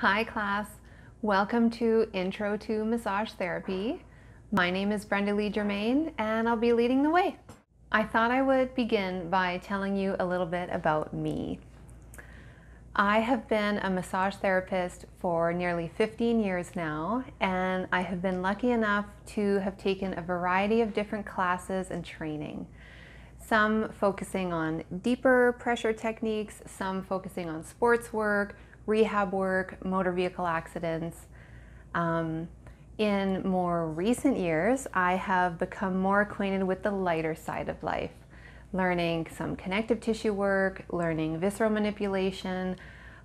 Hi class, welcome to Intro to Massage Therapy. My name is Brenda Lee Germain and I'll be leading the way. I thought I would begin by telling you a little bit about me. I have been a massage therapist for nearly 15 years now and I have been lucky enough to have taken a variety of different classes and training. Some focusing on deeper pressure techniques, some focusing on sports work, rehab work, motor vehicle accidents. Um, in more recent years, I have become more acquainted with the lighter side of life, learning some connective tissue work, learning visceral manipulation.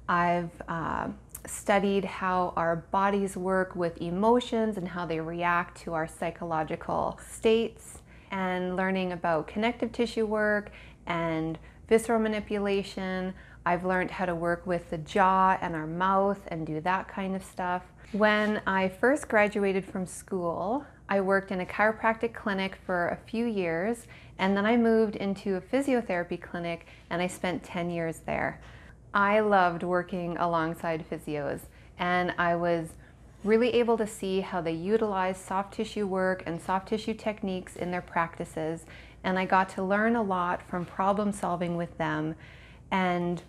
I've uh, studied how our bodies work with emotions and how they react to our psychological states, and learning about connective tissue work and visceral manipulation. I've learned how to work with the jaw and our mouth and do that kind of stuff. When I first graduated from school, I worked in a chiropractic clinic for a few years and then I moved into a physiotherapy clinic and I spent 10 years there. I loved working alongside physios and I was really able to see how they utilize soft tissue work and soft tissue techniques in their practices and I got to learn a lot from problem solving with them and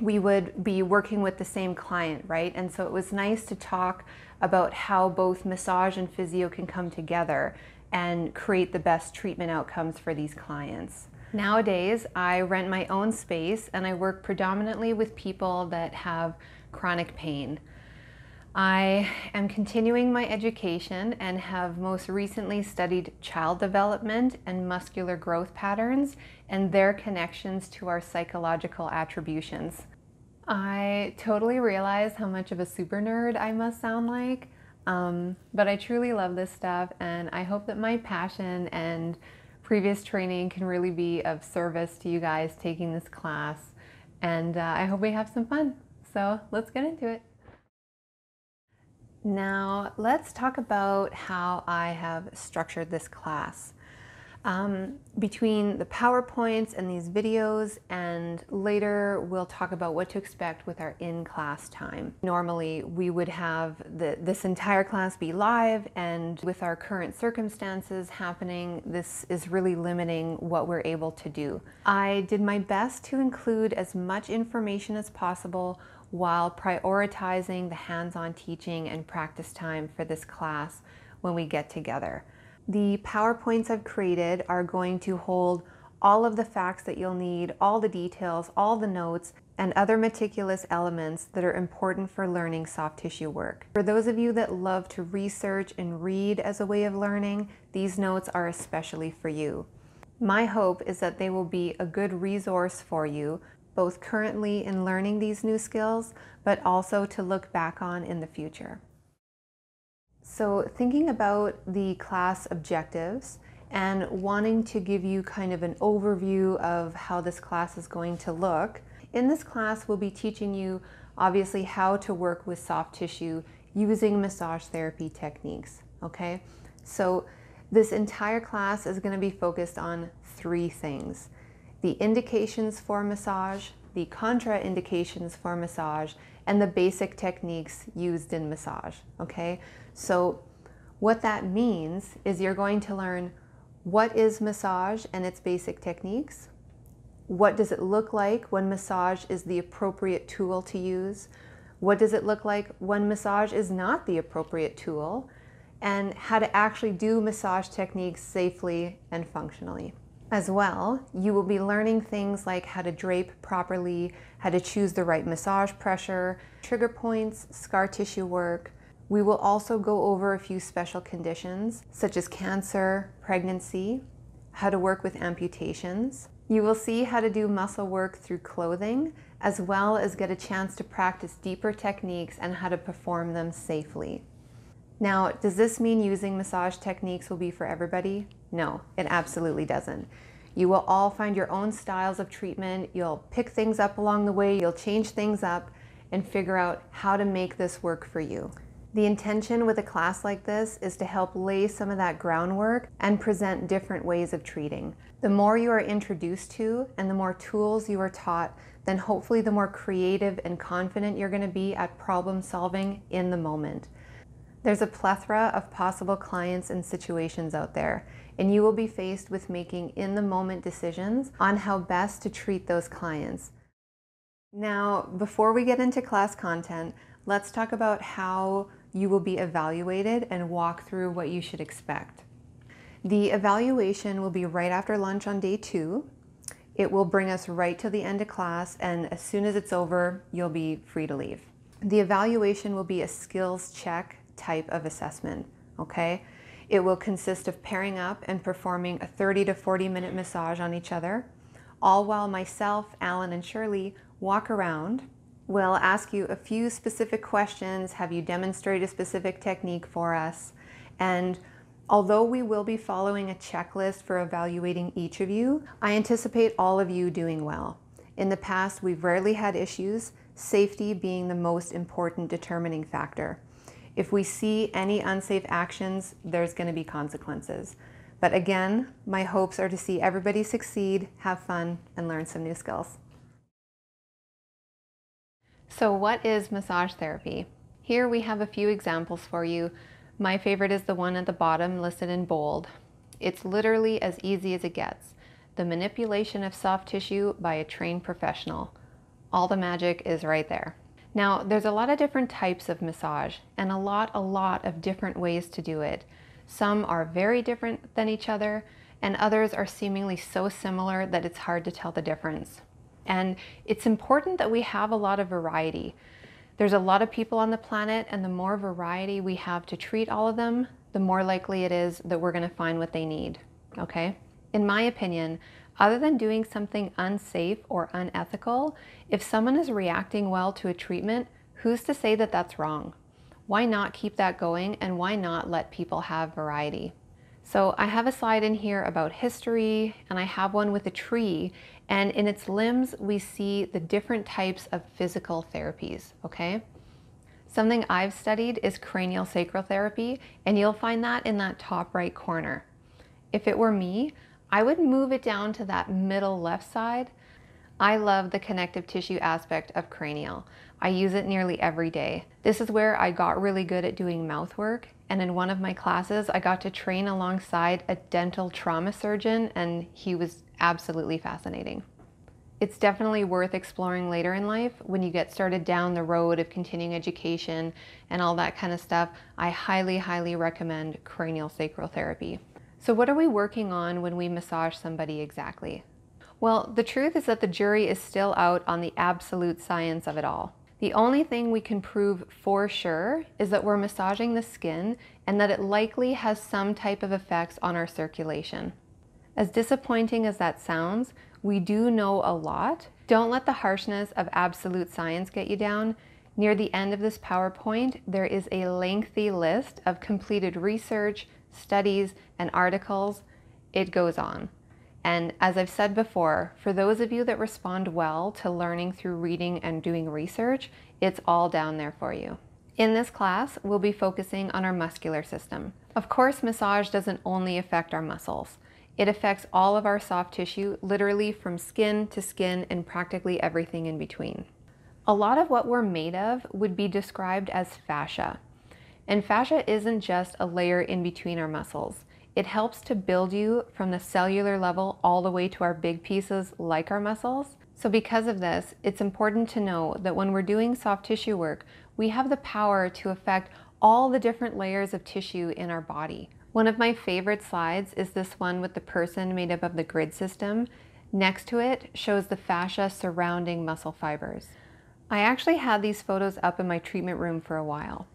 we would be working with the same client, right? And so it was nice to talk about how both massage and physio can come together and create the best treatment outcomes for these clients. Nowadays, I rent my own space and I work predominantly with people that have chronic pain. I am continuing my education and have most recently studied child development and muscular growth patterns and their connections to our psychological attributions. I totally realize how much of a super nerd I must sound like, um, but I truly love this stuff and I hope that my passion and previous training can really be of service to you guys taking this class and uh, I hope we have some fun. So let's get into it. Now, let's talk about how I have structured this class. Um, between the PowerPoints and these videos and later we'll talk about what to expect with our in-class time. Normally we would have the, this entire class be live and with our current circumstances happening this is really limiting what we're able to do. I did my best to include as much information as possible while prioritizing the hands-on teaching and practice time for this class when we get together. The PowerPoints I've created are going to hold all of the facts that you'll need, all the details, all the notes, and other meticulous elements that are important for learning soft tissue work. For those of you that love to research and read as a way of learning, these notes are especially for you. My hope is that they will be a good resource for you both currently in learning these new skills, but also to look back on in the future. So thinking about the class objectives and wanting to give you kind of an overview of how this class is going to look, in this class we'll be teaching you obviously how to work with soft tissue using massage therapy techniques, okay? So this entire class is going to be focused on three things the indications for massage, the contraindications for massage, and the basic techniques used in massage, okay? So what that means is you're going to learn what is massage and its basic techniques, what does it look like when massage is the appropriate tool to use, what does it look like when massage is not the appropriate tool, and how to actually do massage techniques safely and functionally. As well, you will be learning things like how to drape properly, how to choose the right massage pressure, trigger points, scar tissue work. We will also go over a few special conditions such as cancer, pregnancy, how to work with amputations. You will see how to do muscle work through clothing, as well as get a chance to practice deeper techniques and how to perform them safely. Now, does this mean using massage techniques will be for everybody? No, it absolutely doesn't. You will all find your own styles of treatment. You'll pick things up along the way. You'll change things up and figure out how to make this work for you. The intention with a class like this is to help lay some of that groundwork and present different ways of treating. The more you are introduced to and the more tools you are taught, then hopefully the more creative and confident you're going to be at problem solving in the moment. There's a plethora of possible clients and situations out there, and you will be faced with making in the moment decisions on how best to treat those clients. Now, before we get into class content, let's talk about how you will be evaluated and walk through what you should expect. The evaluation will be right after lunch on day two. It will bring us right to the end of class, and as soon as it's over, you'll be free to leave. The evaluation will be a skills check type of assessment, okay? It will consist of pairing up and performing a 30 to 40 minute massage on each other, all while myself, Alan, and Shirley walk around We'll ask you a few specific questions, have you demonstrate a specific technique for us, and although we will be following a checklist for evaluating each of you, I anticipate all of you doing well. In the past, we've rarely had issues, safety being the most important determining factor. If we see any unsafe actions, there's going to be consequences. But again, my hopes are to see everybody succeed, have fun, and learn some new skills. So what is massage therapy? Here we have a few examples for you. My favorite is the one at the bottom listed in bold. It's literally as easy as it gets. The manipulation of soft tissue by a trained professional. All the magic is right there. Now, there's a lot of different types of massage and a lot, a lot of different ways to do it. Some are very different than each other and others are seemingly so similar that it's hard to tell the difference. And it's important that we have a lot of variety. There's a lot of people on the planet, and the more variety we have to treat all of them, the more likely it is that we're going to find what they need. Okay? In my opinion, other than doing something unsafe or unethical, if someone is reacting well to a treatment, who's to say that that's wrong? Why not keep that going and why not let people have variety? So I have a slide in here about history and I have one with a tree and in its limbs we see the different types of physical therapies, okay? Something I've studied is cranial sacral therapy and you'll find that in that top right corner. If it were me, I would move it down to that middle left side. I love the connective tissue aspect of cranial. I use it nearly every day. This is where I got really good at doing mouth work and in one of my classes, I got to train alongside a dental trauma surgeon, and he was absolutely fascinating. It's definitely worth exploring later in life when you get started down the road of continuing education and all that kind of stuff. I highly, highly recommend cranial sacral therapy. So, what are we working on when we massage somebody exactly? Well, the truth is that the jury is still out on the absolute science of it all. The only thing we can prove for sure is that we're massaging the skin and that it likely has some type of effects on our circulation. As disappointing as that sounds, we do know a lot. Don't let the harshness of absolute science get you down. Near the end of this PowerPoint, there is a lengthy list of completed research, studies, and articles. It goes on. And as I've said before, for those of you that respond well to learning through reading and doing research, it's all down there for you. In this class, we'll be focusing on our muscular system. Of course, massage doesn't only affect our muscles. It affects all of our soft tissue, literally from skin to skin and practically everything in between. A lot of what we're made of would be described as fascia. And fascia isn't just a layer in between our muscles. It helps to build you from the cellular level all the way to our big pieces like our muscles. So because of this, it's important to know that when we're doing soft tissue work, we have the power to affect all the different layers of tissue in our body. One of my favorite slides is this one with the person made up of the grid system. Next to it shows the fascia surrounding muscle fibers. I actually had these photos up in my treatment room for a while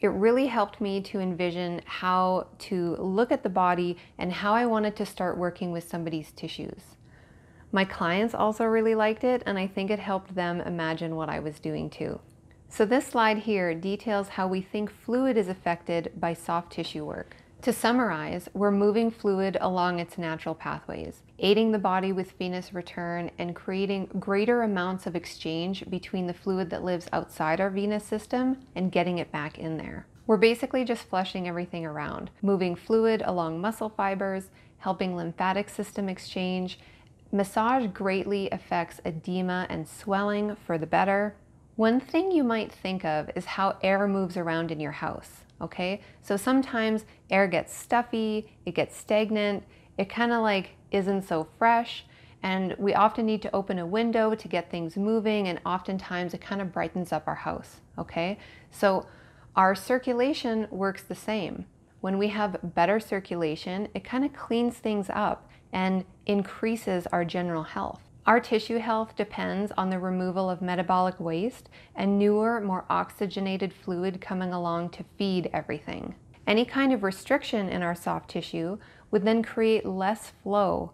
it really helped me to envision how to look at the body and how I wanted to start working with somebody's tissues. My clients also really liked it and I think it helped them imagine what I was doing too. So this slide here details how we think fluid is affected by soft tissue work. To summarize, we're moving fluid along its natural pathways, aiding the body with venous return and creating greater amounts of exchange between the fluid that lives outside our venous system and getting it back in there. We're basically just flushing everything around, moving fluid along muscle fibers, helping lymphatic system exchange. Massage greatly affects edema and swelling for the better. One thing you might think of is how air moves around in your house, okay? So sometimes air gets stuffy, it gets stagnant, it kind of like isn't so fresh, and we often need to open a window to get things moving, and oftentimes it kind of brightens up our house, okay? So our circulation works the same. When we have better circulation, it kind of cleans things up and increases our general health. Our tissue health depends on the removal of metabolic waste and newer, more oxygenated fluid coming along to feed everything. Any kind of restriction in our soft tissue would then create less flow,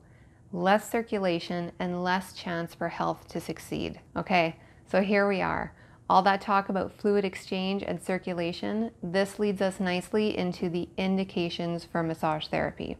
less circulation, and less chance for health to succeed. Okay, so here we are. All that talk about fluid exchange and circulation, this leads us nicely into the indications for massage therapy.